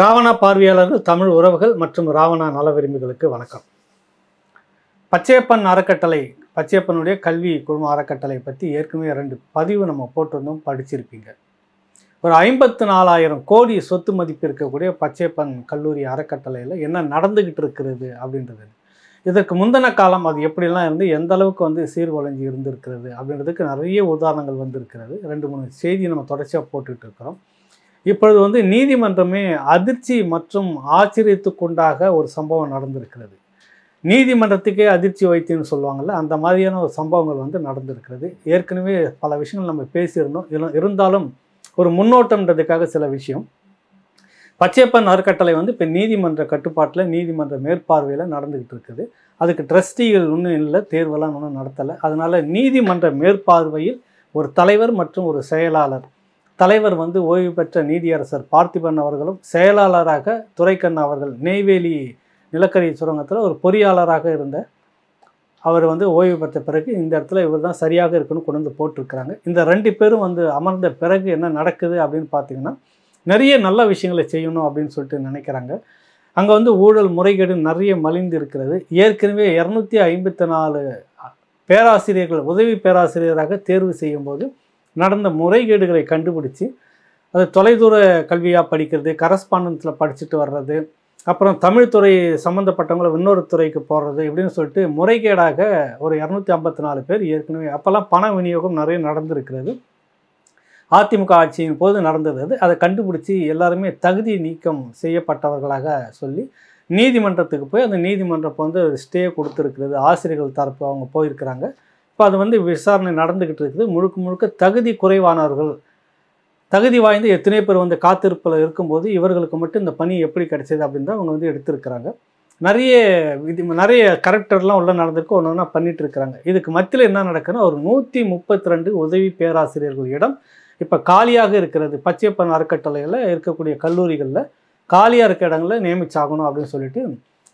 ராவணா பார்வையாளர்கள் தமிழ் உறவுகள் மற்றும் ராவணா நல விரும்பிகளுக்கு வணக்கம். பச்சையப்பன் அறக்கட்டளை பச்சையப்பனுடைய கல்வி குழும அறக்கட்டளை பற்றி ஏற்கனவே ரெண்டு பதிவு நம்ம போட்டிருந்தோம் படிச்சிருப்பீங்க. ஒரு ஐம்பத்து நாலாயிரம் கோடி சொத்து மதிப்பு இருக்கக்கூடிய பச்சையப்பன் கல்லூரி அறக்கட்டளையில் என்ன நடந்துக்கிட்டு இருக்கிறது அப்படின்றது. இதற்கு முந்தின காலம் அது எப்படிலாம் இருந்து எந்த அளவுக்கு வந்து சீர்குலைஞ்சி இருந்திருக்கிறது அப்படின்றதுக்கு நிறைய உதாரணங்கள் வந்திருக்கிறது. ரெண்டு மூணு செய்தி நம்ம தொடர்ச்சியாக போட்டுட்டு இருக்கிறோம். இப்பொழுது வந்து நீதிமன்றமே அதிர்ச்சி மற்றும் ஆச்சரியத்துக்குண்டாக ஒரு சம்பவம் நடந்திருக்கிறது. நீதிமன்றத்துக்கே அதிர்ச்சி வைத்தியம்னு சொல்லுவாங்கள்ல அந்த மாதிரியான ஒரு சம்பவங்கள் வந்து நடந்திருக்கிறது. ஏற்கனவே பல விஷயங்கள் நம்ம பேசியிருந்தோம். இருந்தாலும் ஒரு முன்னோட்டம்ன்றதுக்காக சில விஷயம். பச்சையப்பன் அறக்கட்டளை வந்து இப்போ நீதிமன்ற கட்டுப்பாட்டில் நீதிமன்ற மேற்பார்வையில் நடந்துக்கிட்டு இருக்குது. அதுக்கு ட்ரஸ்டிகள் ஒன்றும் இல்லை தேர்வெல்லாம் ஒன்றும் நடத்தலை. அதனால் நீதிமன்ற மேற்பார்வையில் ஒரு தலைவர் மற்றும் ஒரு செயலாளர் தலைவர் வந்து ஓய்வு பெற்ற நீதியரசர் பார்த்திபன் அவர்களும் செயலாளராக துரைக்கண்ணு அவர்கள் நெய்வேலி நிலக்கரி சுரங்கத்தில் ஒரு பொறியாளராக இருந்த அவர் வந்து ஓய்வு பெற்ற பிறகு இந்த இடத்துல இவர் தான் சரியாக இருக்குன்னு கொண்டு வந்து போட்டிருக்கிறாங்க. இந்த ரெண்டு பேரும் வந்து அமர்ந்த பிறகு என்ன நடக்குது அப்படின்னு பார்த்தீங்கன்னா நிறைய நல்ல விஷயங்களை செய்யணும் அப்படின்னு சொல்லிட்டு நினைக்கிறாங்க. அங்கே வந்து ஊழல் முறைகேடு நிறைய மலிந்து இருக்கிறது. ஏற்கனவே இரநூத்தி ஐம்பத்தி நாலு பேராசிரியர்கள் உதவி பேராசிரியராக தேர்வு செய்யும்போது நடந்த முறைகேடுகளை கண்டுபிடிச்சி அது தொலைதூர கல்வியாக படிக்கிறது கரஸ்பாண்டன்ஸில் படிச்சுட்டு வர்றது அப்புறம் தமிழ் துறை சம்மந்தப்பட்டவங்களை இன்னொரு துறைக்கு போடுறது இப்படின்னு சொல்லிட்டு முறைகேடாக ஒரு இரநூத்தி ஐம்பத்தி நாலு பேர் ஏற்கனவே அப்போல்லாம் பண விநியோகம் நிறைய நடந்திருக்கிறது. அதிமுக ஆட்சியின் போது நடந்தது அது. அதை கண்டுபிடிச்சி எல்லாருமே தகுதி நீக்கம் செய்யப்பட்டவர்களாக சொல்லி நீதிமன்றத்துக்கு போய் அந்த நீதிமன்றம் வந்து ஸ்டே கொடுத்துருக்கிறது. ஆசிரியர்கள் தரப்பு அவங்க போயிருக்கிறாங்க. இப்போ அது வந்து விசாரணை நடந்துக்கிட்டு இருக்குது. முழுக்க முழுக்க தகுதி குறைவானவர்கள். தகுதி வாய்ந்து எத்தனை பேர் வந்து காத்திருப்பில் இருக்கும்போது இவர்களுக்கு மட்டும் இந்த பணி எப்படி கிடைச்சது அப்படின்னு தான் அவங்க வந்து எடுத்திருக்கிறாங்க. நிறைய விதி நிறைய கரெக்டர்லாம் உள்ள நடந்திருக்கு. ஒன்று ஒன்றா பண்ணிட்டு இருக்கிறாங்க. இதுக்கு மத்தியில் என்ன நடக்குதுன்னா ஒரு நூற்றி முப்பத்தி ரெண்டு உதவி பேராசிரியர்கள் இடம் இப்போ காலியாக இருக்கிறது. பச்சையப்பன் அறக்கட்டளையில் இருக்கக்கூடிய கல்லூரிகளில் காலியாக இருக்க இடங்களில் நியமிச்சாகணும் அப்படின்னு சொல்லிட்டு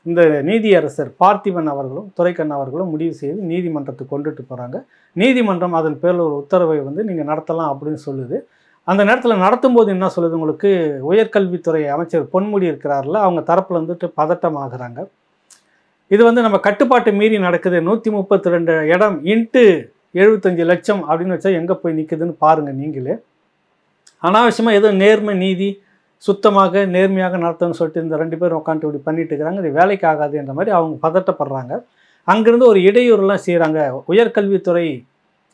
இந்த நீதியரசர் பார்த்திபன் அவர்களும் துரைக்கண் அவர்களும் முடிவு செய்து நீதிமன்றத்துக்கு கொண்டுட்டு போகிறாங்க நீதிமன்றம் அதன் பேரில் ஒரு உத்தரவை வந்து நீங்கள் நடத்தலாம் அப்படின்னு சொல்லுது. அந்த நேரத்தில் நடத்தும்போது என்ன சொல்லுது உங்களுக்கு? உயர்கல்வித்துறை அமைச்சர் பொன்முடி இருக்கிறார்ல அவங்க தரப்பில் வந்துட்டு பதட்டம் ஆகுறாங்க இது வந்து நம்ம கட்டுப்பாட்டு மீறி நடக்குது. நூற்றி முப்பத்தி ரெண்டு இடம் இன்ட்டு எழுபத்தஞ்சு லட்சம் அப்படின்னு வச்சா எங்கே போய் நிற்குதுன்னு பாருங்கள் நீங்களே. அனாவசியமாக எதுவும் நேர்மை நீதி சுத்தமாக நேர்மையாக நடத்தணும்னு சொல்லிட்டு இந்த ரெண்டு பேரும் உட்காந்து இப்படி பண்ணிட்டு இருக்கிறாங்க. இது வேலைக்கு ஆகாது என்ற மாதிரி அவங்க பதட்டப்படுறாங்க. அங்கேருந்து ஒரு இடையூறுலாம் செய்கிறாங்க உயர்கல்வித்துறை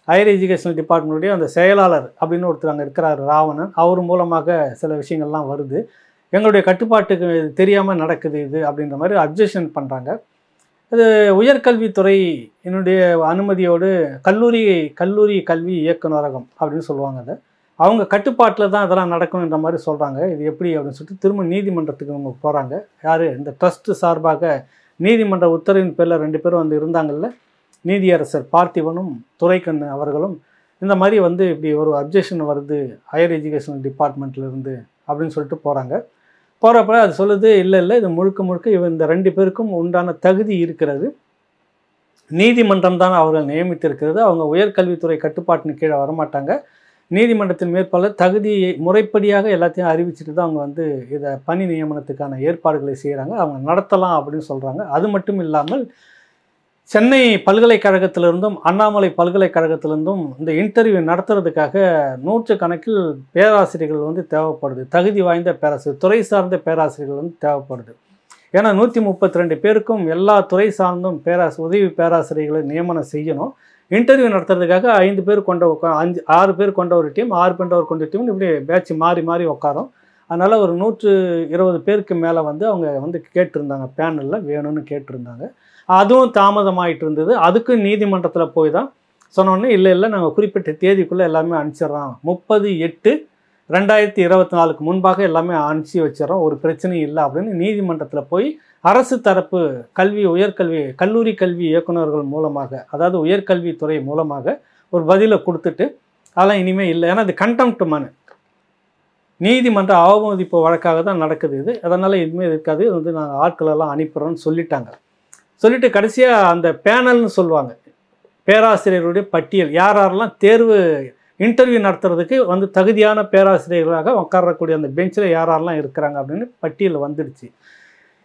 ஹையர் எஜுகேஷனல் டிபார்ட்மெண்ட்டுடைய அந்த செயலாளர் அப்படின்னு ஒருத்தர் அங்கே இருக்கிறார் ராவணன். அவர் மூலமாக சில விஷயங்கள்லாம் வருது. எங்களுடைய கட்டுப்பாட்டுக்கு தெரியாமல் நடக்குது இது அப்படின்ற மாதிரி அப்ஜெக்ஷன் பண்ணுறாங்க இது உயர்கல்வித்துறை என்னுடைய அனுமதியோடு கல்லூரி கல்லூரி கல்வி இயக்குநரகம் அப்படின்னு சொல்லுவாங்க அதை. அவங்க கட்டுப்பாட்டில் தான் இதெல்லாம் நடக்கும்ன்ற மாதிரி சொல்கிறாங்க இது எப்படி அப்படின்னு சொல்லிட்டு திரும்ப நீதிமன்றத்துக்கு அவங்க போகிறாங்க யார்? இந்த ட்ரஸ்ட்டு சார்பாக நீதிமன்ற உத்தரவின் பேரில் ரெண்டு பேரும் வந்து இருந்தாங்கல்ல. நீதியரசர் பார்த்திபனும் துரைக்கண்ணு அவர்களும். இந்த மாதிரி வந்து இப்படி ஒரு அப்ஜெக்ஷன் வருது ஹையர் எஜுகேஷன் டிபார்ட்மெண்ட்லேருந்து அப்படின்னு சொல்லிட்டு போகிறாங்க போகிறப்ப அது சொல்லுது இல்லை இல்லை இது முழுக்க முழுக்க இவ இந்த ரெண்டு பேருக்கும் உண்டான தகுதி இருக்கிறது. நீதிமன்றம் தான் அவர்கள் நியமித்திருக்கிறது. அவங்க உயர்கல்வித்துறை கட்டுப்பாட்டின் கீழே வரமாட்டாங்க. நீதிமன்றத்தின் மேற்பாளர் தகுதியை முறைப்படியாக எல்லாத்தையும் அறிவிச்சிட்டு தான் அவங்க வந்து இதை பணி நியமனத்துக்கான ஏற்பாடுகளை செய்கிறாங்க அவங்க நடத்தலாம் அப்படின்னு சொல்கிறாங்க அது மட்டும் இல்லாமல் சென்னை பல்கலைக்கழகத்திலிருந்தும் அண்ணாமலை பல்கலைக்கழகத்திலிருந்தும் இந்த இன்டர்வியூ நடத்துறதுக்காக நூற்றுக்கணக்கில் பேராசிரியர்கள் வந்து தேவைப்படுது. தகுதி வாய்ந்த பேராசிரியர் துறை சார்ந்த பேராசிரியர்கள் வந்து தேவைப்படுது. ஏன்னா நூற்றி முப்பத்தி ரெண்டு பேருக்கும் எல்லா துறை சார்ந்தும் பேராசி உதவி பேராசிரியர்களை நியமனம் செய்யணும். இன்டர்வியூ நடத்துறதுக்காக ஐந்து பேர் கொண்ட அஞ்சு ஆறு பேர் கொண்ட ஒரு டீம் ஆறு பேர் கொண்ட டீம் இப்படி பேட்ச் மாறி மாறி உட்காரும் அதனால் ஒரு நூற்று இருபது பேருக்கு மேலே வந்து அவங்க வந்து கேட்டிருந்தாங்க. பேனலில் வேணும்னு கேட்டிருந்தாங்க. அதுவும் தாமதமாயிட்டு இருந்தது. அதுக்கும் நீதிமன்றத்தில் போய் தான் சொன்னோன்னே இல்லை இல்லை நாங்கள் குறிப்பிட்ட தேதிக்குள்ளே எல்லாமே அனுப்பிச்சிடுறோம். முப்பது எட்டு ரெண்டாயிரத்தி இருபத்தி நாலுக்கு முன்பாக எல்லாமே அனுப்பிச்சி வச்சிடறோம். ஒரு பிரச்சனையும் இல்லை அப்படின்னு நீதிமன்றத்தில் போய் அரசு தரப்பு கல்வி உயர்கல்வி கல்லூரி கல்வி இயக்குநர்கள் மூலமாக அதாவது உயர்கல்வித்துறை மூலமாக ஒரு பதிலை கொடுத்துட்டு அதெல்லாம் இனிமேல் இல்லை. ஏன்னா அது கண்டெம்ட் மனு. நீதிமன்ற அவமதிப்பு வழக்காக தான் நடக்குது இது. அதனால் இனிமேல் இருக்காது. இது வந்து நாங்கள் ஆட்களெல்லாம் அனுப்புகிறோன்னு சொல்லிட்டாங்க. சொல்லிட்டு கடைசியாக அந்த பேனல்னு சொல்லுவாங்க. பேராசிரியருடைய பட்டியல். யார் யாரெல்லாம் தேர்வு இன்டர்வியூ நடத்துறதுக்கு வந்து தகுதியான பேராசிரியர்களாக உட்காரக்கூடிய அந்த பெஞ்சில் யாரெல்லாம் இருக்கிறாங்க அப்படின்னு பட்டியல் வந்துடுச்சு.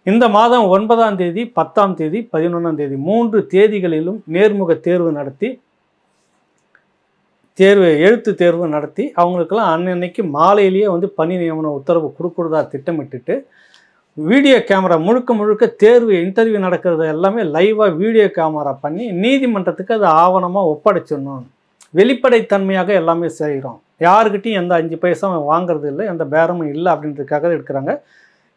இந்த மாதம் ஒன்பதாம் தேதி பத்தாம் தேதி பதினொன்றாம் தேதி மூன்று தேதிகளிலும் நேர்முக தேர்வு நடத்தி தேர்வு எழுத்து தேர்வு நடத்தி அவங்களுக்கெல்லாம் அன்னன்னைக்கு மாலையிலேயே வந்து பணி நியமன உத்தரவு கொடுக்குறதா திட்டமிட்டுட்டு வீடியோ கேமரா முழுக்க முழுக்க தேர்வு இன்டர்வியூ நடக்கிறது எல்லாமே லைவாக வீடியோ கேமரா பண்ணி நீதிமன்றத்துக்கு அது ஆவணமாக ஒப்படைச்சிடணும். வெளிப்படைத்தன்மையாக எல்லாமே செய்கிறோம். யாருக்கிட்டையும் எந்த அஞ்சு பைசா வாங்குறது இல்லை எந்த பேரமும் இல்லை அப்படின்றதுக்காக எடுக்கிறாங்க.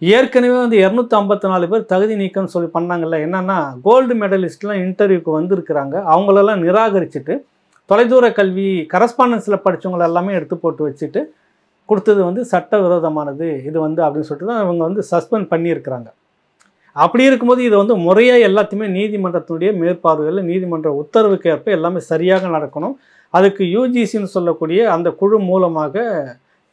ஏற்கனவே வந்து இரநூத்தி ஐம்பத்தி நாலு பேர் தகுதி நீக்கம்னு சொல்லி பண்ணாங்கல்ல என்னென்னா கோல்டு மெடலிஸ்ட்லாம் இன்டர்வியூக்கு வந்திருக்கிறாங்க. அவங்களெல்லாம் நிராகரிச்சுட்டு தொலைதூர கல்வி கரஸ்பாண்டன்ஸில் படித்தவங்கள எல்லாமே எடுத்து போட்டு வச்சுட்டு கொடுத்தது வந்து சட்டவிரோதமானது இது வந்து அப்படின்னு சொல்லிட்டு தான் இவங்க வந்து சஸ்பெண்ட் பண்ணியிருக்கிறாங்க. அப்படி இருக்கும்போது இது வந்து முறையாக எல்லாத்தையுமே நீதிமன்றத்தினுடைய மேற்பார்வையில் நீதிமன்ற உத்தரவுக்கு ஏற்ப எல்லாமே சரியாக நடக்கணும். அதுக்கு யூஜிசின்னு சொல்லக்கூடிய அந்த குழு மூலமாக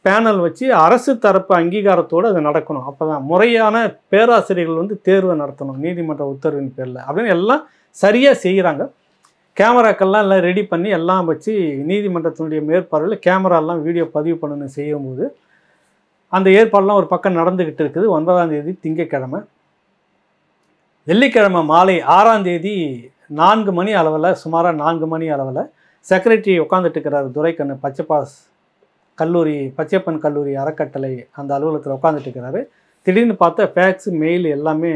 பேனல் வச்சு அரசு தரப்பு அங்கீகாரத்தோடு அது நடக்கணும். அப்போ தான் முறையான பேராசிரியர்கள் வந்து தேர்வை நடத்தணும் நீதிமன்ற உத்தரவின் பேரில் அப்படின்னு எல்லாம் சரியாக செய்கிறாங்க கேமராக்கள்லாம் எல்லாம் ரெடி பண்ணி எல்லாம் வச்சு நீதிமன்றத்தினுடைய மேற்பார்வையில் கேமராலாம் வீடியோ பதிவு பண்ணணும் செய்யும்போது அந்த ஏற்பாடெலாம் ஒரு பக்கம் நடந்துக்கிட்டு இருக்குது. ஒன்பதாம் தேதி திங்கக்கிழமை. வெள்ளிக்கிழமை மாலை ஆறாம் தேதி நான்கு மணி அளவில் சுமாராக நான்கு மணி அளவில் செக்ரட்டரி உட்காந்துட்டு இருக்கிறார் துரைக்கண்ணு பச்சைப்பாஸ் கல்லூரி பச்சையப்பன் கல்லூரி அறக்கட்டளை அந்த அலுவலகத்தில் உட்காந்துட்டு இருக்கிறாரு திடீர்னு பார்த்தா ஃபேக்ஸ் மெயில் எல்லாமே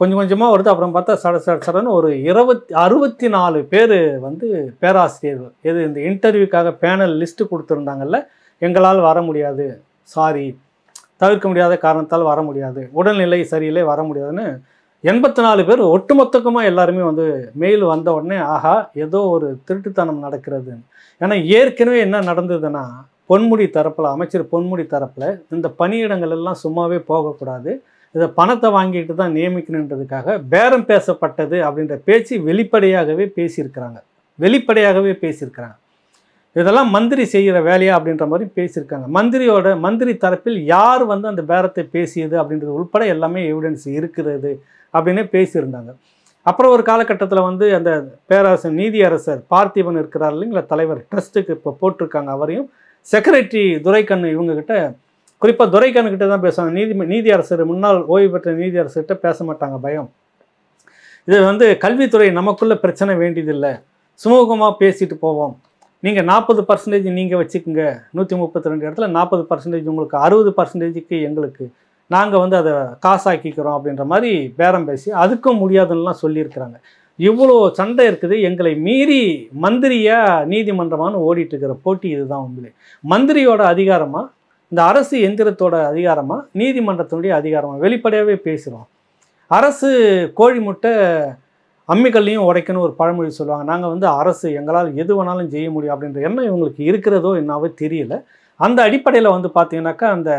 கொஞ்சம் கொஞ்சமாக வருது. அப்புறம் பார்த்தா சட சட சடன்னு ஒரு இருபத்தி அறுபத்தி நாலு பேர் வந்து பேராசிரியர்கள் எது இந்த இன்டர்வியூக்காக பேனல் லிஸ்ட்டு கொடுத்துருந்தாங்கல்ல எங்களால் வர முடியாது. சாரி தவிர்க்க முடியாத காரணத்தால் வர முடியாது. உடல்நிலை சரியில்லை வர முடியாதுன்னு எண்பத்தி நாலு பேர் ஒட்டுமொத்தமாக எல்லாருமே வந்து மெயில் வந்த உடனே ஆஹா ஏதோ ஒரு திருட்டுத்தனம் நடக்கிறது ஏன்னா ஏற்கனவே என்ன நடந்ததுன்னா பொன்முடி தரப்பில் அமைச்சர் பொன்முடி தரப்பில் இந்த பணியிடங்கள் எல்லாம் சும்மாவே போகக்கூடாது. இதை பணத்தை வாங்கிட்டு தான் நியமிக்கணுன்றதுக்காக பேரம் பேசப்பட்டது அப்படின்ற பேச்சு வெளிப்படையாகவே பேசியிருக்கிறாங்க. வெளிப்படையாகவே பேசியிருக்கிறாங்க. இதெல்லாம் மந்திரி செய்கிற வேலையா அப்படின்ற மாதிரி பேசியிருக்காங்க. மந்திரியோட மந்திரி தரப்பில் யார் வந்து அந்த பேரத்தை பேசியது அப்படின்றது உள்பட எல்லாமே எவிடன்ஸ் இருக்கிறது. அப்படின்னு பேசியிருந்தாங்க. அப்புறம் ஒரு காலகட்டத்தில் வந்து அந்த பேரரசர் நீதியரசர் பார்த்திபன் இருக்கிறார் இல்லைங்களா தலைவர் ட்ரஸ்ட்டுக்கு இப்போ போட்டிருக்காங்க அவரையும். செக்ரட்டரி துரைக்கண்ணு இவங்ககிட்ட குறிப்பாக துரைக்கண்ணுக்கிட்ட தான் பேசுவாங்க. நீதி நீதியரசர் முன்னாள் ஓய்வு பெற்ற நீதியரசர்கிட்ட பேச மாட்டாங்க பயம். இது வந்து கல்வித்துறை நமக்குள்ளே பிரச்சனை வேண்டியதில்லை. சுமூகமாக பேசிட்டு போவோம். நீங்கள் நாற்பது பர்சன்டேஜ் நீங்கள் வச்சுக்கோங்க. நூற்றி முப்பத்தி ரெண்டு இடத்துல நாற்பது பர்சன்டேஜ் உங்களுக்கு அறுபது பர்சன்டேஜுக்கு எங்களுக்கு. நாங்கள் வந்து அதை காசாக்கிக்கிறோம் அப்படின்ற மாதிரி பேரம் பேசி அதுக்கும் முடியாதுன்னெலாம் சொல்லியிருக்கிறாங்க. இவ்வளோ சண்டை இருக்குது. எங்களை மீறி மந்திரியாக நீதிமன்றமானு ஓடிட்டு இருக்கிற போட்டி இதுதான் உண்மையிலே. மந்திரியோட அதிகாரமாக இந்த அரசு எந்திரத்தோட அதிகாரமாக நீதிமன்றத்தினுடைய அதிகாரமாக வெளிப்படையாகவே பேசுகிறோம் அரசு கோழி முட்டை அம்மிக்கல்லையும் உடைக்கணும் ஒரு பழமொழி சொல்லுவாங்க. நாங்கள் வந்து அரசு எங்களால் எது வேணாலும் செய்ய முடியும் அப்படின்ற எண்ணம் இவங்களுக்கு இருக்கிறதோ என்னாவே தெரியல. அந்த அடிப்படையில் வந்து பார்த்திங்கனாக்கா அந்த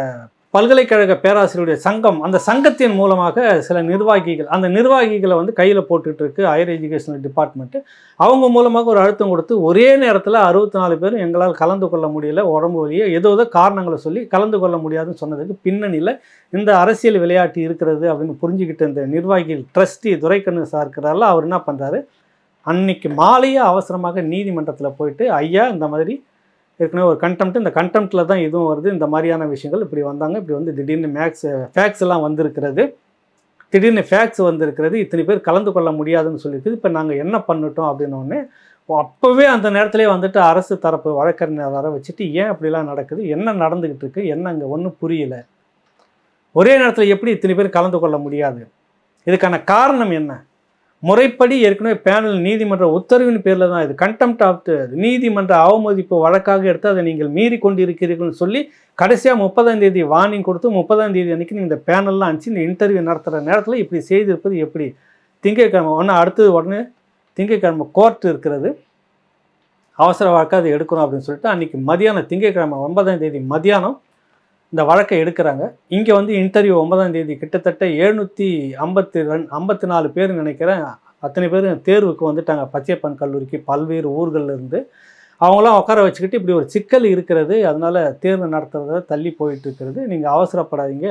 பல்கலைக்கழக பேராசிரியருடைய சங்கம் அந்த சங்கத்தின் மூலமாக சில நிர்வாகிகள் அந்த நிர்வாகிகளை வந்து கையில் போட்டுட்டு இருக்கு ஹையர் எஜுகேஷனல் டிபார்ட்மெண்ட்டு அவங்க மூலமாக ஒரு அழுத்தம் கொடுத்து ஒரே நேரத்தில் அறுபத்தி நாலு பேரும் எங்களால் கலந்து கொள்ள முடியல உடம்பு வழியோ ஏதோ ஏதோ காரணங்களை சொல்லி கலந்து கொள்ள முடியாதுன்னு சொன்னதுக்கு பின்னணியில் இந்த அரசியல் விளையாட்டு இருக்கிறது அப்படின்னு புரிஞ்சுக்கிட்டு இந்த நிர்வாகிகள் ட்ரஸ்டி துரைக்கண்ணு சார் இருக்கிறாரில் அவர் என்ன பண்ணுறாரு அன்னைக்கு மாலையே அவசரமாக நீதிமன்றத்தில் போயிட்டு ஐயா இந்த மாதிரி ஏற்கனவே ஒரு கண்டெம்ட் இந்த கண்டெம்ட்டில் தான் இதுவும் வருது. இந்த மாதிரியான விஷயங்கள் இப்படி வந்தாங்க. இப்படி வந்து திடீர்னு மேக்ஸ் ஃபேக்ஸ் எல்லாம் வந்திருக்கிறது. திடீர்னு ஃபேக்ஸ் வந்திருக்கிறது. இத்தனை பேர் கலந்து கொள்ள முடியாதுன்னு சொல்லியிருக்குது. இப்போ நாங்கள் என்ன பண்ணிட்டோம் அப்படின்னோடனே அப்போவே அந்த நேரத்திலே வந்துட்டு அரசு தரப்பு வழக்கறிஞர் வர வச்சுட்டு ஏன் அப்படிலாம் நடக்குது? என்ன நடந்துக்கிட்டு இருக்கு? என்ன அங்கே ஒன்றும் புரியல. ஒரே நேரத்தில் எப்படி இத்தனை பேர் கலந்து கொள்ள முடியாது? இதுக்கான காரணம் என்ன? முறைப்படி ஏற்கனவே பேனல் நீதிமன்ற உத்தரவின் பேரில் தான் இது. கண்டெம்ட் ஆஃப் நீதிமன்ற அவமதிப்பு வழக்காக எடுத்து அதை நீங்கள் மீறி கொண்டிருக்கிறீர்கள்னு சொல்லி கடைசியாக முப்பதாம் தேதி வார்னிங் கொடுத்து முப்பதாம் தேதி அன்றைக்கி நீங்கள் இந்த பேனல்லாம் அனுப்பிச்சு இந்த இன்டர்வியூ நடத்துகிற நேரத்தில் இப்படி செய்திருப்பது எப்படி? திங்கட்கிழமை ஒன்று அடுத்தது உடனே திங்கட்கிழமை கோர்ட் இருக்கிறது. அவசர வழக்காக அதை எடுக்கணும் அப்படின்னு சொல்லிட்டு அன்றைக்கி மதியானம் திங்கட்கிழமை ஒன்பதாம் தேதி மதியானம் இந்த வழக்கை எடுக்கிறாங்க. இங்கே வந்து இன்டர்வியூ ஒன்பதாம் தேதி கிட்டத்தட்ட எழுநூற்றி ஐம்பத்தி ரெண்டு ஐம்பத்தி நாலு பேர் நினைக்கிறேன் அத்தனை பேர் தேர்வுக்கு வந்துட்டாங்க. பச்சையப்பன் கல்லூரிக்கு பல்வேறு ஊர்களிலிருந்து அவங்களாம் உட்கார வச்சுக்கிட்டு இப்படி ஒரு சிக்கல் இருக்கிறது. அதனால் தேர்வு நடத்துறத தள்ளி போயிட்டு இருக்கிறது. நீங்கள் அவசரப்படாதீங்க.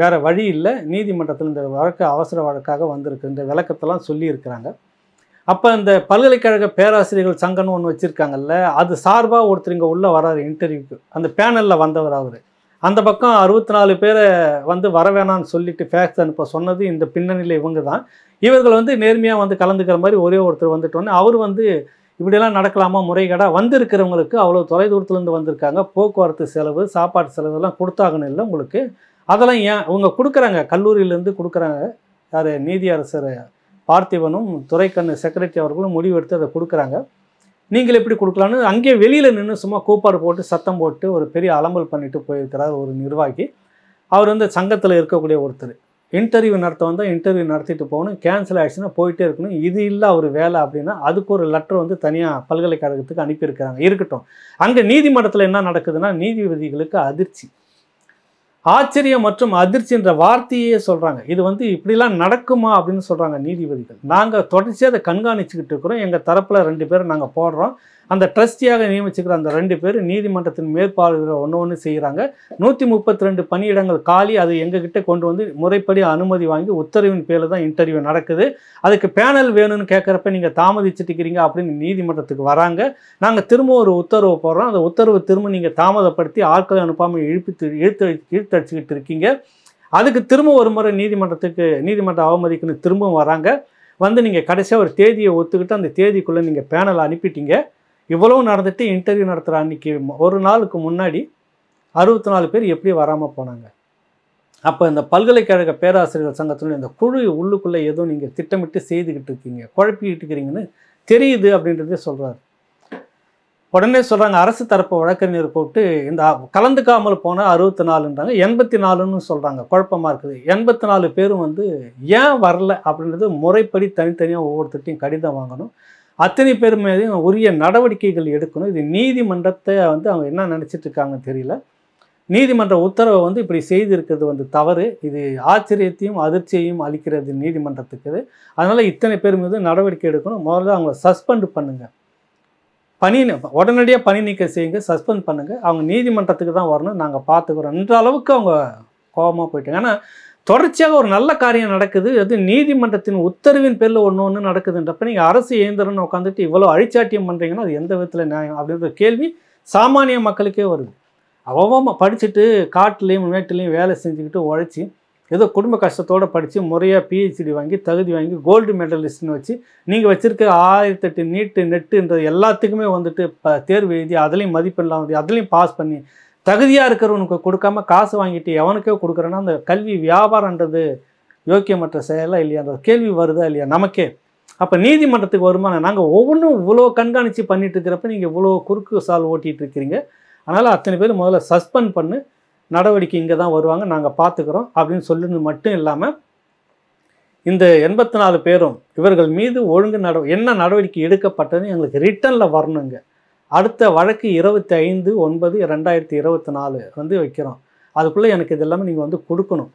வேறு வழி இல்லை. நீதிமன்றத்தில் இந்த வழக்கு அவசர வழக்காக வந்திருக்கு. இந்த விளக்கத்தெல்லாம் சொல்லியிருக்கிறாங்க. அப்போ இந்த பல்கலைக்கழக பேராசிரியர்கள் சங்கம்னு ஒன்று வச்சுருக்காங்கல்ல அது சார்பாக ஒருத்தர் இங்கே உள்ளே வராரு இன்டர்வியூக்கு அந்த பேனலில் வந்தவர் அவர். அந்த பக்கம் அறுபத்தி நாலு பேரை வந்து வர வேணாம்னு சொல்லிட்டு ஃபேக்ஸ் அனுப்ப சொன்னது இந்த பின்னணியில் இவங்க தான் இவர்கள் வந்து நேர்மையாக வந்து கலந்துக்கிற மாதிரி ஒரே ஒருத்தர் வந்துட்டோன்னே அவர் வந்து இப்படியெல்லாம் நடக்கலாமா முறைகேடாக வந்திருக்கிறவங்களுக்கு அவ்வளோ தொலைதூரத்துலேருந்து வந்திருக்காங்க. போக்குவரத்து செலவு சாப்பாட்டு செலவு எல்லாம் கொடுத்தாகணும் இல்லை உங்களுக்கு. அதெல்லாம் ஏன்? அவங்க கொடுக்குறாங்க. கல்லூரியிலேருந்து கொடுக்குறாங்க. யார்? நீதியரசர் பார்த்திபனும் துறைக்கண்ணு செக்ரட்டரி அவர்களும் முடிவெடுத்து அதை கொடுக்குறாங்க. நீங்கள் எப்படி கொடுக்கலான்னு அங்கே வெளியில் நின்று சும்மா கூப்பாடு போட்டு சத்தம் போட்டு ஒரு பெரிய அலம்பல் பண்ணிட்டு போயிருக்கிறார் ஒரு நிர்வாகி. அவர் வந்து சங்கத்தில் இருக்கக்கூடிய ஒருத்தர். இன்டர்வியூ நடத்த வந்தால் இன்டர்வியூ நடத்திட்டு போகணும். கேன்சல் ஆகிடுச்சுன்னா போயிட்டே இருக்கணும். இது இல்லை அவர் வேலை அப்படின்னா அதுக்கு ஒரு லெட்டர் வந்து தனியாக பல்கலைக்கழகத்துக்கு அனுப்பியிருக்கிறாங்க. இருக்கட்டும். அங்கே நீதிமன்றத்தில் என்ன நடக்குதுன்னா நீதிபதிகளுக்கு அதிர்ச்சி. ஆச்சரியம் மற்றும் அதிர்ச்சின்ற வார்த்தையே சொல்கிறாங்க இது வந்து இப்படிலாம் நடக்குமா அப்படின்னு சொல்கிறாங்க நீதிபதிகள். நாங்கள் தொடர்ச்சியாக அதை கண்காணிச்சுக்கிட்டு இருக்கிறோம். எங்கள் தரப்பில் ரெண்டு பேரும் நாங்கள் போடுறோம். அந்த ட்ரஸ்டியாக நியமிச்சுக்கிற அந்த ரெண்டு பேர் நீதிமன்றத்தின் மேற்பார்வையில் ஒன்று ஒன்று செய்கிறாங்க நூற்றி முப்பத்தி ரெண்டு பணியிடங்கள் காலி. அது எங்ககிட்ட கொண்டு வந்து முறைப்படி அனுமதி வாங்கி உத்தரவின் பேரில் தான் இன்டர்வியூ நடக்குது. அதுக்கு பேனல் வேணும்னு கேட்குறப்ப நீங்கள் தாமதிச்சுட்டுக்கிறீங்க அப்படின்னு நீதிமன்றத்துக்கு வராங்க. நாங்கள் திரும்ப ஒரு உத்தரவு போடுறோம். அந்த உத்தரவு திரும்ப நீங்கள் தாமதப்படுத்தி ஆட்களை அனுப்பாமல் இழுப்பித்து இழுத்து இழுத்தடிச்சுக்கிட்டு இருக்கீங்க. அதுக்கு திரும்ப ஒரு முறை நீதிமன்றத்துக்கு நீதிமன்ற அவமதிக்குன்னு திரும்பவும் வராங்க. வந்து நீங்கள் கடைசியாக ஒரு தேதியை ஒத்துக்கிட்டு அந்த தேதிக்குள்ளே நீங்கள் பேனல் அனுப்பிட்டீங்க. இவ்வளவு நடந்துட்டு இன்டர்வியூ நடத்துகிற அன்னைக்கு ஒரு நாளுக்கு முன்னாடி அறுபத்தி நாலு பேர் எப்படி வராமல் போனாங்க. அப்போ இந்த பல்கலைக்கழக பேராசிரியர்கள் சங்கத்தினுடைய இந்த குழு உள்ளுக்குள்ளே ஏதோ நீங்கள் திட்டமிட்டு செய்துக்கிட்டு இருக்கீங்க குழப்பிக்கிட்டு இருக்கிறீங்கன்னு தெரியுது அப்படின்றதே சொல்கிறாரு உடனே சொல்கிறாங்க அரசு தரப்பு வழக்கறிஞர் போட்டு இந்த கலந்துக்காமல் போன அறுபத்தி நாலுன்றாங்க எண்பத்தி நாலுன்னு சொல்கிறாங்க குழப்பமாக இருக்குது. எண்பத்தி நாலு பேரும் வந்து ஏன் வரல அப்படின்றது முறைப்படி தனித்தனியாக ஒவ்வொருத்தட்டையும் கடிதம் வாங்கணும். அத்தனை பேர் மேலேயும் உரிய நடவடிக்கைகள் எடுக்கணும். இது நீதிமன்றத்தை வந்து அவங்க என்ன நினச்சிட்டு இருக்காங்கன்னு தெரியல. நீதிமன்ற உத்தரவை வந்து இப்படி செய்திருக்கிறது வந்து தவறு. இது ஆச்சரியத்தையும் அதிர்ச்சியையும் அளிக்கிறது நீதிமன்றத்துக்கு அதனால் இத்தனை பேர் மீது நடவடிக்கை எடுக்கணும். முதல்ல அவங்கள சஸ்பெண்ட் பண்ணுங்கள் பணி உடனடியாக பணி நீக்கம் செய்யுங்க சஸ்பெண்ட் பண்ணுங்கள் அவங்க நீதிமன்றத்துக்கு தான் வரணும். நாங்கள் பார்த்துக்குறோம் என்ற அளவுக்கு அவங்க கோபமாக போயிட்டாங்க. ஆனால் தொடர்ச்சியாக ஒரு நல்ல காரியம் நடக்குது. அது நீதிமன்றத்தின் உத்தரவின் பேரில் ஒன்று ஒன்று நடக்குதுன்றப்ப நீங்கள் அரசு இயந்திரம்னு உட்காந்துட்டு இவ்வளோ அழிச்சாட்டியம் பண்ணுறீங்கன்னா அது எந்த விதத்தில் நியாயம் அப்படின்ற கேள்வி சாமானிய மக்களுக்கே வருது. அவமா படிச்சுட்டு காட்டுலேயும் மேட்டுலேயும் வேலை செஞ்சுக்கிட்டு உழைச்சி ஏதோ குடும்ப கஷ்டத்தோடு படித்து முறையாக பிஹெச்டி வாங்கி தகுதி வாங்கி கோல்டு மெடலிஸ்ட்னு வச்சு நீங்கள் வச்சுருக்க ஆயிரத்தெட்டு நீட்டு நெட்டுன்றது எல்லாத்துக்குமே வந்துட்டு இப்போ தேர்வு எழுதி அதுலேயும் மதிப்பெண்லாம் வந்து அதுலேயும் பாஸ் பண்ணி தகுதியாக இருக்கிறவனுக்கு கொடுக்காம காசு வாங்கிட்டு எவனுக்கே கொடுக்குறேன்னா அந்த கல்வி வியாபாரன்றது யோக்கியமற்ற செயலாக இல்லையான்ற கேள்வி வருதா இல்லையா? நமக்கே. அப்போ நீதிமன்றத்துக்கு வருமானம் நாங்கள் ஒவ்வொன்றும் இவ்வளோ கண்காணித்து பண்ணிட்டு இருக்கிறப்ப நீங்கள் இவ்வளோ குறுக்கு சால் ஓட்டிகிட்டு இருக்கிறீங்க. அதனால் அத்தனை பேர் முதல்ல சஸ்பெண்ட் பண்ணு. நடவடிக்கை இங்கே தான் வருவாங்க. நாங்கள் பார்த்துக்குறோம் அப்படின்னு சொல்லுறது மட்டும் இல்லாமல் இந்த எண்பத்தி நாலு பேரும் இவர்கள் மீது ஒழுங்கு நட என்ன நடவடிக்கை எடுக்கப்பட்டது எங்களுக்கு ரிட்டனில் வரணுங்க. அடுத்த வழக்கு இருபத்தி ஐந்து ஒன்பது ரெண்டாயிரத்தி இருபத்தி நாலு வந்து வைக்கிறோம். அதுக்குள்ளே எனக்கு இது எல்லாமே நீங்கள் வந்து கொடுக்கணும்.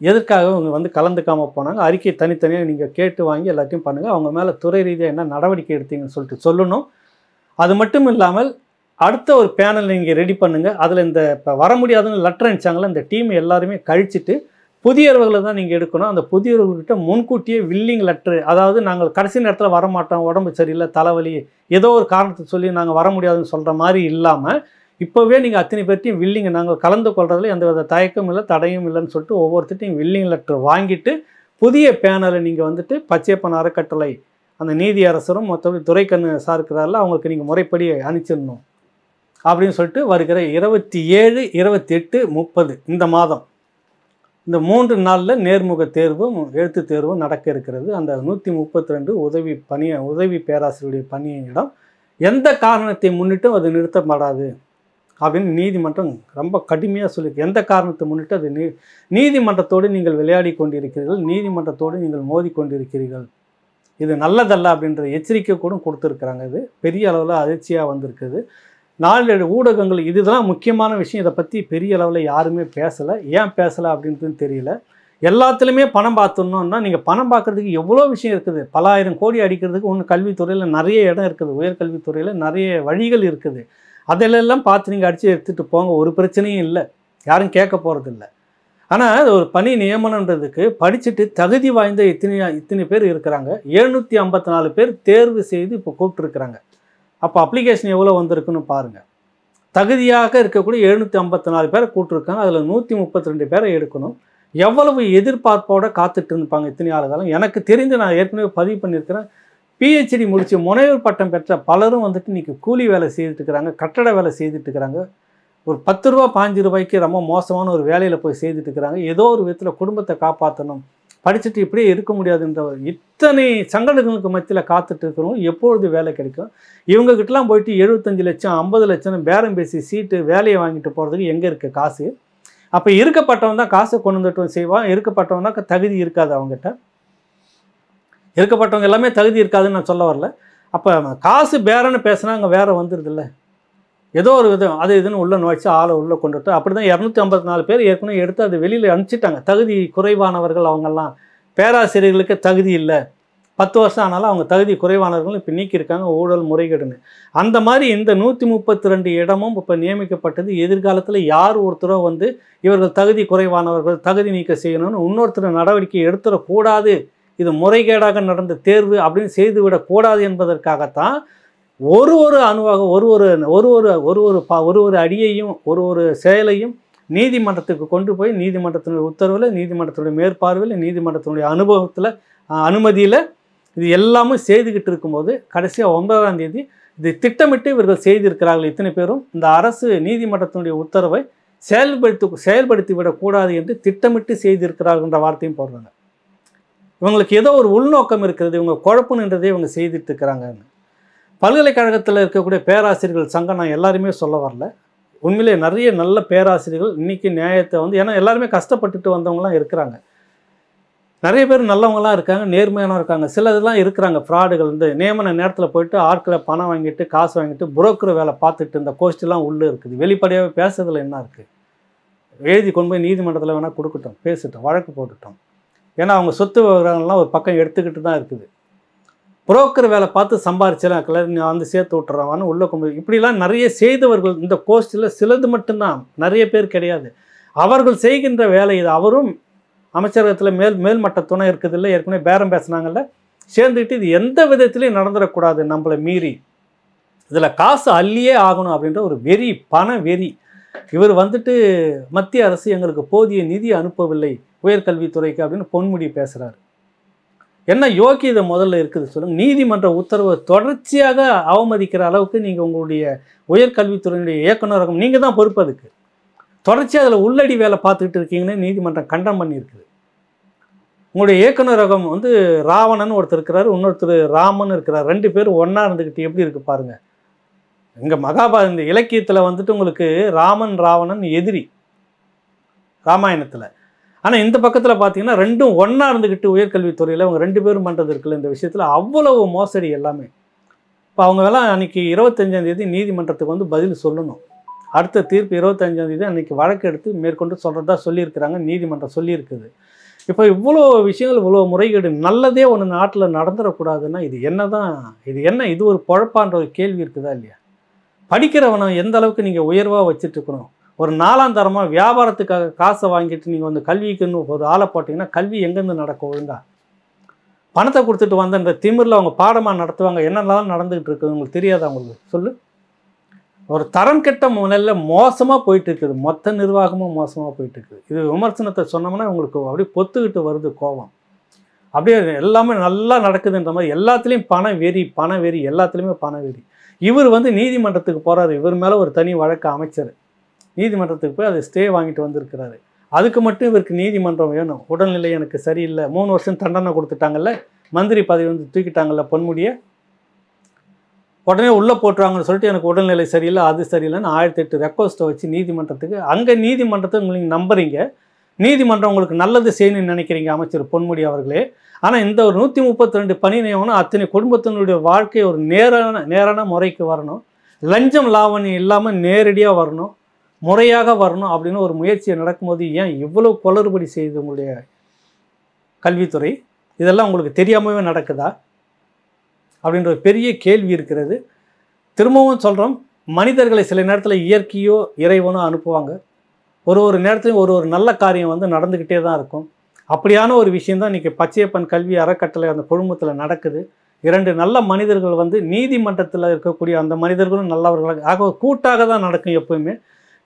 எதற்காக அவங்க வந்து கலந்துக்காமல் போனாங்க? அறிக்கை தனித்தனியாக நீங்கள் கேட்டு வாங்கி எல்லாத்தையும் பண்ணுங்கள் அவங்க மேலே துறை ரீதியாக என்ன நடவடிக்கை எடுத்தீங்கன்னு சொல்லிட்டு சொல்லணும். அது மட்டும் இல்லாமல் அடுத்த ஒரு பேனல் நீங்கள் ரெடி பண்ணுங்கள் அதில் இந்த இப்போ வர முடியாதுன்னு லெட்டர் அனுப்பிச்சாங்களே இந்த டீம் எல்லாருமே கழிச்சிட்டு புதியவர்களை தான் நீங்கள் எடுக்கணும். அந்த புதியவர்கள்கிட்ட முன்கூட்டியே வில்லிங் லெட்ரு அதாவது நாங்கள் கடைசி நேரத்தில் வர மாட்டோம் உடம்பு சரியில்லை தலைவலி ஏதோ ஒரு காரணத்தை சொல்லி நாங்கள் வர முடியாதுன்னு சொல்கிற மாதிரி இல்லாமல் இப்போவே நீங்கள் அத்தனை பேர்ட்டையும் வில்லிங்க நாங்கள் கலந்து கொள்றதுல எந்த வித தயக்கம் இல்லை தடையும் இல்லைன்னு சொல்லிட்டு ஒவ்வொருத்தையும் வில்லிங் லெட்ரு வாங்கிட்டு புதிய பேனலை நீங்கள் வந்துட்டு பச்சையப்பன் அறக்கட்டளை அந்த நீதி அரசரும் மொத்தம் துரைக்கண்ணு இருக்கிறாரில் அவங்களுக்கு நீங்கள் முறைப்படி அனுப்பிச்சிடணும். அப்படின்னு சொல்லிட்டு வருகிற இருபத்தி ஏழு இருபத்தி எட்டு முப்பது இந்த மாதம். இந்த மூன்று நாளில் நேர்முக தேர்வும் எழுத்து தேர்வும் நடக்க இருக்கிறது. அந்த நூற்றி முப்பத்தி ரெண்டு உதவி பணிய உதவி பேராசிரியருடைய பணியிடம் எந்த காரணத்தை முன்னிட்டும் அது நிறுத்தப்படாது அப்படின்னு நீதிமன்றம் ரொம்ப கடுமையாக சொல்லி எந்த காரணத்தை முன்னிட்டு அது நீ நீதிமன்றத்தோடு நீங்கள் விளையாடி கொண்டிருக்கிறீர்கள் நீதிமன்றத்தோடு நீங்கள் மோதி கொண்டிருக்கிறீர்கள். இது நல்லதல்ல அப்படின்ற எச்சரிக்கை கூட கொடுத்துருக்குறாங்க. இது பெரிய அளவில் அதிர்ச்சியாக வந்திருக்குது. நாளேடு ஊடகங்கள் இதுதான் முக்கியமான விஷயம். இதை பற்றி பெரிய அளவில் யாருமே பேசலை. ஏன் பேசலை அப்படின்றது தெரியல. எல்லாத்துலேயுமே பணம் பார்த்துடணும்னா நீங்கள் பணம் பார்க்குறதுக்கு எவ்வளோ விஷயம் இருக்குது? பலாயிரம் கோடி அடிக்கிறதுக்கு ஒன்று கல்வித்துறையில் நிறைய இடம் இருக்குது. உயர்கல்வித்துறையில் நிறைய வழிகள் இருக்குது. அதிலெல்லாம் பார்த்து நீங்கள் அடித்து எடுத்துகிட்டு போங்க. ஒரு பிரச்சனையும் இல்லை. யாரும் கேட்க போகிறதில்ல ஆனால் ஒரு பணி நியமனன்றதுக்கு படிச்சுட்டு தகுதி வாய்ந்த இத்தனை இத்தனை பேர் இருக்கிறாங்க? எழுநூற்றி ஐம்பத்தி நாலு பேர் தேர்வு செய்து இப்போ கூப்பிட்டுருக்குறாங்க. அப்போ அப்ளிகேஷன் எவ்வளோ வந்திருக்குன்னு பாருங்கள் தகுதியாக இருக்கக்கூடிய எழுநூற்றி ஐம்பத்தி நாலு பேரை கூட்டிருக்காங்க. அதில் நூற்றி முப்பத்தி ரெண்டு பேரை எடுக்கணும். எவ்வளவு எதிர்பார்ப்போட காத்துட்டு இருப்பாங்க இத்தனை ஆளுகளும்? எனக்கு தெரிந்து நான் ஏற்கனவே பதிவு பண்ணியிருக்கிறேன். பிஹெச்டி முடித்து முனைவர் பட்டம் பெற்ற பலரும் வந்துட்டு இன்றைக்கி கூலி வேலை செய்துட்டு இருக்கிறாங்க கட்டட வேலை செய்துட்டு இருக்கிறாங்க. ஒரு பத்து ரூபா பாஞ்சு ரூபாய்க்கு ரொம்ப மோசமான ஒரு வேலையில் போய் செய்துட்டு இருக்கிறாங்க. ஏதோ ஒரு விதத்தில் குடும்பத்தை காப்பாற்றணும் படிச்சுட்டு இப்படியே இருக்க முடியாதுன்ற ஒரு இத்தனை சங்கடங்களுக்கு மத்தியில் காத்துட்டு இருக்கிறவங்க எப்பொழுது வேலை கிடைக்கும்? இவங்ககிட்டலாம் போயிட்டு எழுபத்தஞ்சு லட்சம் ஐம்பது லட்சம் பேரம் பேசி சீட்டு வேலையை வாங்கிட்டு போகிறதுக்கு எங்கே இருக்குது காசு? அப்போ இருக்கப்பட்டவன் தான் காசை கொண்டு வந்துட்டு செய்வான். இருக்கப்பட்டவன் தான் தகுதி இருக்காது அவங்ககிட்ட. இருக்கப்பட்டவங்க எல்லாமே தகுதி இருக்காதுன்னு நான் சொல்ல வரல. அப்போ காசு பேரன்னு பேசுனா அங்கே வேற வந்துடுதுல்ல ஏதோ ஒரு விதம் அது இதுன்னு உள்ளே நுழைச்சு ஆளை உள்ளே கொண்டு வந்து அப்படி தான் இரநூத்தி ஐம்பத்தி நாலு பேர் ஏற்கனவே எடுத்து அது வெளியில் அனுப்பிச்சிட்டாங்க. தகுதி குறைவானவர்கள் அவங்கெல்லாம். பேராசிரியர்களுக்கு தகுதி இல்லை. பத்து வருஷம் ஆனாலும் அவங்க தகுதி குறைவானவர்கள் இப்போ நீக்கியிருக்காங்க ஊழல் முறைகேடுன்னு. அந்த மாதிரி இந்த நூற்றி முப்பத்தி ரெண்டு இடமும் இப்போ நியமிக்கப்பட்டது. எதிர்காலத்தில் யார் ஒருத்தரோ வந்து இவர்கள் தகுதி குறைவானவர்கள் தகுதி நீக்க செய்யணும்னு இன்னொருத்தர் நடவடிக்கை எடுத்துடக்கூடாது. இது முறைகேடாக நடந்த தேர்வு அப்படின்னு செய்துவிடக்கூடாது என்பதற்காகத்தான் ஒரு ஒரு அணுவாக ஒரு ஒரு ஒரு ஒரு ஒரு ஒரு பா ஒரு ஒரு அடியையும் ஒரு ஒரு செயலையும் நீதிமன்றத்துக்கு கொண்டு போய் நீதிமன்றத்தினுடைய உத்தரவில் நீதிமன்றத்தினுடைய மேற்பார்வையில் நீதிமன்றத்தினுடைய அனுபவத்தில் அனுமதியில் இது எல்லாமே செய்துக்கிட்டு இருக்கும்போது கடைசியாக ஒன்பதாம் தேதி இது திட்டமிட்டு இவர்கள் செய்திருக்கிறார்கள் இத்தனை பேரும். இந்த அரசு நீதிமன்றத்தினுடைய உத்தரவை செயல்படுத்தி செயல்படுத்தி விடக்கூடாது என்று திட்டமிட்டு செய்திருக்கிறார்கள்ன்ற வார்த்தையும் போடுறாங்க. இவங்களுக்கு ஏதோ ஒரு உள்நோக்கம் இருக்கிறது இவங்க குழப்பணுன்றதே இவங்க செய்துட்டு இருக்கிறாங்கன்னு. பல்கலைக்கழகத்தில் இருக்கக்கூடிய பேராசிரியர்கள் சங்கம் நான் எல்லாருமே சொல்ல வரல. உண்மையிலே நிறைய நல்ல பேராசிரியர்கள் இன்றைக்கி நியாயத்தை வந்து ஏன்னா எல்லாருமே கஷ்டப்பட்டுட்டு வந்தவங்களாம் இருக்கிறாங்க. நிறைய பேர் நல்லவங்களாம் இருக்காங்க நேர்மையானவங்க இருக்காங்க. சில இதெல்லாம் இருக்கிறாங்க ஃப்ராடுகள் இந்த நியமன நேரத்தில் போயிட்டு ஆட்களை பணம் வாங்கிட்டு காசு வாங்கிட்டு புரோக்கர் வேலை பார்த்துட்டு இந்த கோஷ்டிலாம் உள்ளே இருக்குது. வெளிப்படையாகவே பேசுறதுல என்ன இருக்குது எழுதி கொண்டு போய் நீதிமன்றத்தில் வேணால் கொடுக்கட்டும் பேசிட்டோம் வழக்கு போட்டுட்டோம். ஏன்னா அவங்க சொத்து விவரங்கள்லாம் ஒரு பக்கம் எடுத்துக்கிட்டு தான் இருக்குது. புரோக்கர் வேலை பார்த்து சம்பாரிச்சலாம் நான் வந்து சேர்த்து விட்டுறவான்னு உள்ளே கொண்டு இப்படிலாம் நிறைய செய்தவர்கள் இந்த கோஸ்டில் சிலது மட்டும்தான். நிறைய பேர் கிடையாது. அவர்கள் செய்கின்ற வேலை இது. அவரும் அமைச்சரகத்தில் மேல் மேல்மட்ட துணை இருக்குது இல்லை ஏற்கனவே பேரம் பேசுனாங்கல்ல சேர்ந்துக்கிட்டு இது எந்த விதத்துலையும் நடந்துடக்கூடாது நம்மளை மீறி. இதில் காசு அள்ளியே ஆகணும் அப்படின்ற ஒரு வெறி பண வெறி. இவர் வந்துட்டு மத்திய அரசு எங்களுக்கு போதிய நிதி அனுப்பவில்லை உயர்கல்வித்துறைக்கு அப்படின்னு பொன்முடி பேசுகிறாரு என்ன யோக்கியதை முதல்ல இருக்குது சொல்லுங்கள் நீதிமன்ற உத்தரவை தொடர்ச்சியாக அவமதிக்கிற அளவுக்கு நீங்கள் உங்களுடைய உயர்கல்வித்துறையினுடைய இயக்குநரகம் நீங்கள் தான் பொறுப்பு அதுக்கு. தொடர்ச்சியாக அதில் உள்ளடி வேலை பார்த்துக்கிட்டு இருக்கீங்கன்னு நீதிமன்றம் கண்டம் பண்ணியிருக்குது. உங்களுடைய இயக்குநரகம் வந்து ராவணன் ஒருத்தர் இருக்கிறார் இன்னொருத்தர் ராமன் இருக்கிறார். ரெண்டு பேரும் ஒன்றா இருந்துக்கிட்டு எப்படி இருக்குது பாருங்கள் இங்கே மகாபாரத இந்த இலக்கியத்தில் வந்துட்டு உங்களுக்கு ராமன் ராவணன் எதிரி. ராமாயணத்தில். ஆனால் இந்த பக்கத்தில் பார்த்தீங்கன்னா ரெண்டும் ஒன்றா இருந்துக்கிட்டு உயர்கல்வித்துறையில் அவங்க ரெண்டு பேரும் பண்ணுறது இருக்குல்ல இந்த விஷயத்தில் அவ்வளவு மோசடி எல்லாமே. இப்போ அவங்கெல்லாம் அன்றைக்கி இருபத்தஞ்சாந்தேதி நீதிமன்றத்துக்கு வந்து பதில் சொல்லணும். அடுத்த தீர்ப்பு இருபத்தஞ்சாந்தேதி அன்றைக்கி வழக்கு எடுத்து மேற்கொண்டு சொல்கிறதா சொல்லியிருக்கிறாங்க நீதிமன்றம் சொல்லியிருக்குது. இப்போ இவ்வளோ விஷயங்கள் இவ்வளோ முறைகேடு நல்லதே ஒன்று நாட்டில் நடந்துடக்கூடாதுன்னா இது என்ன தான் இது என்ன இது ஒரு பொழப்பான்ற ஒரு கேள்வி இருக்குதா இல்லையா? படிக்கிறவனை எந்த அளவுக்கு நீங்கள் உயர்வாக வச்சுட்டு இருக்கணும் ஒரு நாலாம் தரமாக வியாபாரத்துக்காக காசை வாங்கிட்டு நீங்கள் வந்து கல்விக்குன்னு ஒரு ஆளை போட்டிங்கன்னா கல்வி எங்கேருந்து நடக்கும் ஒழுங்கா? பணத்தை கொடுத்துட்டு வந்தன்ற திமிரில் அவங்க பாடமாக நடத்துவாங்க என்னென்னலாம் நடந்துக்கிட்டு இருக்குது உங்களுக்கு தெரியாதா உங்களுக்கு? சொல்லு. ஒரு தரம் கெட்ட முனையில் மோசமாக போயிட்டு இருக்குது. மொத்த நிர்வாகமும் மோசமாக போயிட்டு இருக்குது. இது விமர்சனத்தை சொன்னோம்னா உங்களுக்கு அப்படியே பொத்துக்கிட்டு வருது கோபம். அப்படியே எல்லாமே நல்லா நடக்குதுன்ற மாதிரி எல்லாத்துலேயும் பண வெறி பண வெறி எல்லாத்துலேயுமே பண வெறி. இவர் வந்து நீதிமன்றத்துக்கு போகிறாரு இவர் மேலே ஒரு தனி வழக்கு அமைச்சர். நீதிமன்றத்துக்கு போய் அதை ஸ்டே வாங்கிட்டு வந்திருக்கிறாரு. அதுக்கு மட்டும் இவருக்கு நீதிமன்றம் வேணும். உடல்நிலை எனக்கு சரியில்லை. மூணு வருஷம் தண்டனை கொடுத்துட்டாங்கல்ல. மந்திரி பதவி வந்து தூக்கிட்டாங்கல்ல பொன்முடியை. உடனே உள்ளே போட்டுருவாங்கன்னு சொல்லிட்டு எனக்கு உடல்நிலை சரியில்லை அது சரியில்லைன்னு ஆயிரத்தி எட்டு ரெக்வஸ்ட்டை வச்சு நீதிமன்றத்துக்கு அங்கே நீதிமன்றத்தை உங்களுக்கு நம்புறீங்க. நீதிமன்றம் உங்களுக்கு நல்லது செய்யணும்னு நினைக்கிறீங்க அமைச்சர் பொன்முடி அவர்களே. ஆனால் இந்த ஒரு நூற்றி முப்பத்தி ரெண்டு பணி நியமனம் அத்தனை குடும்பத்தினுடைய வாழ்க்கை ஒரு நேரான நேரான முறைக்கு வரணும். லஞ்சம் லாவணி இல்லாமல் நேரடியாக வரணும். முறையாக வரணும் அப்படின்னு ஒரு முயற்சியை நடக்கும்போது ஏன் இவ்வளோ குளறுபடி செய்யுது உங்களுடைய கல்வித்துறை? இதெல்லாம் உங்களுக்கு தெரியாமவே நடக்குதா? அப்படின்ற ஒரு பெரிய கேள்வி இருக்கிறது. திரும்பவும் சொல்கிறோம் மனிதர்களை சில நேரத்தில் இயற்கையோ இறைவனோ அனுப்புவாங்க. ஒரு ஒரு நேரத்துலையும் ஒரு ஒரு நல்ல காரியம் வந்து நடந்துக்கிட்டே தான் இருக்கும். அப்படியான ஒரு விஷயம் தான் இன்றைக்கி பச்சையப்பன் கல்வி அறக்கட்டளை அந்த குழுமத்தில் நடக்குது. இரண்டு நல்ல மனிதர்கள் வந்து நீதிமன்றத்தில் இருக்கக்கூடிய அந்த மனிதர்களும் நல்லவர்களாக ஆக கூட்டாக தான் நடக்கும் எப்பவுமே.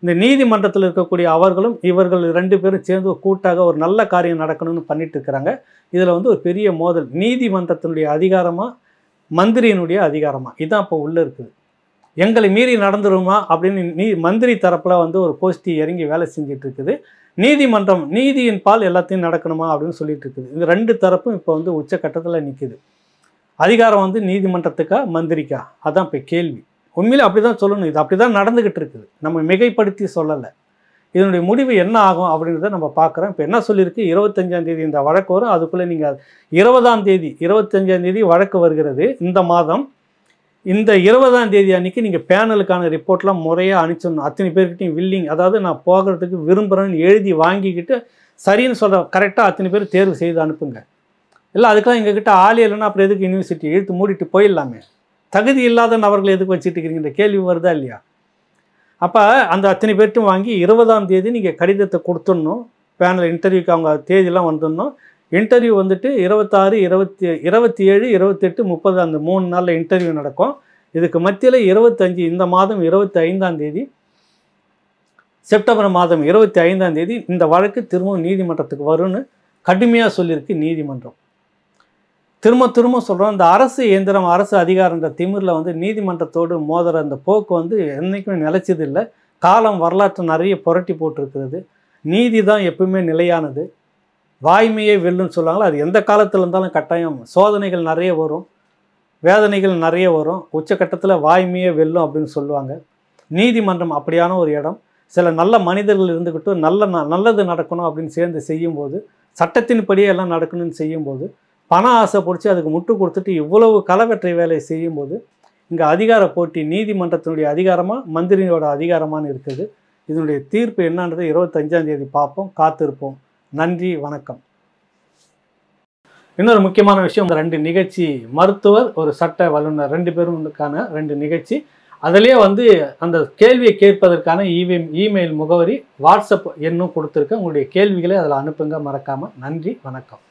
இந்த நீதிமன்றத்தில் இருக்கக்கூடிய அவர்களும் இவர்கள் ரெண்டு பேரும் சேர்ந்து கூட்டாக ஒரு நல்ல காரியம் நடக்கணும்னு பண்ணிட்டு இருக்கிறாங்க. இதில் வந்து ஒரு பெரிய மோதல். நீதிமன்றத்தினுடைய அதிகாரமா மந்திரியினுடைய அதிகாரமா? இதுதான் இப்போ உள்ளே இருக்குது. எங்களை மீறி நடந்துருமா? அப்படின்னு நீ மந்திரி தரப்பில் வந்து ஒரு கோஷ்டி இறங்கி வேலை செஞ்சுட்டு இருக்குது. நீதிமன்றம் நீதியின் பால் எல்லாத்தையும் நடக்கணுமா? அப்படின்னு சொல்லிட்டு இருக்குது. இந்த ரெண்டு தரப்பும் இப்போ வந்து உச்சக்கட்டத்தில் நிற்குது அதிகாரம் வந்து நீதிமன்றத்துக்கா மந்திரிக்கா? அதான் இப்போ கேள்வி. உண்மையிலே அப்படி தான் சொல்லணும். இது அப்படி தான் நடந்துக்கிட்டு இருக்குது. நம்ம மிகைப்படுத்தி சொல்லலை. இதனுடைய முடிவு என்ன ஆகும் அப்படின்றத நம்ம பார்க்குறோம். இப்போ என்ன சொல்லியிருக்கு? இருபத்தஞ்சாம் தேதி இந்த வழக்கு வரும். அதுக்குள்ளே நீங்கள் இருபதாம் தேதி இருபத்தஞ்சாம் தேதி வழக்கு வருகிறது. இந்த மாதம் இந்த இருபதாம் தேதி அன்றைக்கி நீங்கள் பேனலுக்கான ரிப்போர்ட்லாம் முறையாக அனுப்பிச்சிடணும். அத்தனை பேர்கிட்டையும் வில்லிங் அதாவது நான் போகிறதுக்கு விரும்புகிறேன்னு எழுதி வாங்கிக்கிட்டு சரின்னு சொல்கிற கரெக்டாக அத்தனை பேர் தேர்வு செய்து அனுப்புங்க. இல்லை அதுக்கெல்லாம் எங்ககிட்ட ஆள் இல்லைன்னா அப்புறம் எதுக்கு யூனிவர்சிட்டி இழுத்து மூடிட்டு போயிடலாமே? தகுதி இல்லாத நபர்களை எதுக்கு வச்சுட்டு இருக்கிறீங்க கேள்வி வருதா இல்லையா? அப்போ அந்த அத்தனை பேர்ட்டும் வாங்கி இருபதாம் தேதி நீங்கள் கடிதத்தை கொடுத்துடணும். பேனல் இன்டர்வியூக்கு அவங்க தேதியெல்லாம் வந்துடணும். இன்டர்வியூ வந்துட்டு இருபத்தாறு இருபத்தி இருபத்தி ஏழு இருபத்தெட்டு முப்பது அந்த மூணு நாளில் இன்டர்வியூ நடக்கும். இதுக்கு மத்தியில் இருபத்தஞ்சி இந்த மாதம் இருபத்தி ஐந்தாம் தேதி செப்டம்பர் மாதம் இருபத்தி ஐந்தாம் தேதி இந்த வழக்கு திரும்பவும் நீதிமன்றத்துக்கு வரும்னு கடுமையாக சொல்லியிருக்கு நீதிமன்றம். திரும்ப திரும்ப சொல்கிறோம் இந்த அரசு இயந்திரம் அரசு அதிகாரன்ற திமிரில் வந்து நீதிமன்றத்தோடு மோதுற அந்த போக்கு வந்து என்றைக்குமே நிலைச்சது இல்லை. காலம் வரலாற்று நிறைய புரட்டி போட்டிருக்கிறது. நீதி தான் எப்பவுமே நிலையானது. வாய்மையே வெல்லுன்னு சொல்லுவாங்களோ அது எந்த காலத்தில் இருந்தாலும் கட்டாயம். சோதனைகள் நிறைய வரும். வேதனைகள் நிறைய வரும். உச்சக்கட்டத்தில் வாய்மையே வெல்லும் அப்படின்னு சொல்லுவாங்க. நீதிமன்றம் அப்படியான ஒரு இடம். சில நல்ல மனிதர்கள் இருந்துக்கிட்டும் நல்ல ந- நல்லது நடக்கணும் அப்படின்னு சேர்ந்து செய்யும்போது சட்டத்தின்படியே எல்லாம் நடக்கணும்னு செய்யும்போது பண ஆசை பிடிச்சி அதுக்கு முட்டு கொடுத்துட்டு இவ்வளவு களவற்றை வேலையை செய்யும்போது இங்கே அதிகார போட்டி நீதிமன்றத்தினுடைய அதிகாரமாக மந்திரியோட அதிகாரமானு இருக்குது. இதனுடைய தீர்ப்பு என்னன்றது இருபத்தஞ்சாம் தேதி பார்ப்போம் காத்திருப்போம். நன்றி வணக்கம். இன்னொரு முக்கியமான விஷயம் இந்த ரெண்டு நிகழ்ச்சி. மருத்துவர் ஒரு சட்ட வல்லுநர் ரெண்டு பேருக்கான ரெண்டு நிகழ்ச்சி. அதிலே வந்து அந்த கேள்வியை கேட்பதற்கான இமெயில் இமெயில் முகவரி வாட்ஸ்அப் எண்ணும் கொடுத்துருக்கேன். உங்களுடைய கேள்விகளை அதில் அனுப்புங்க மறக்காமல் நன்றி வணக்கம்.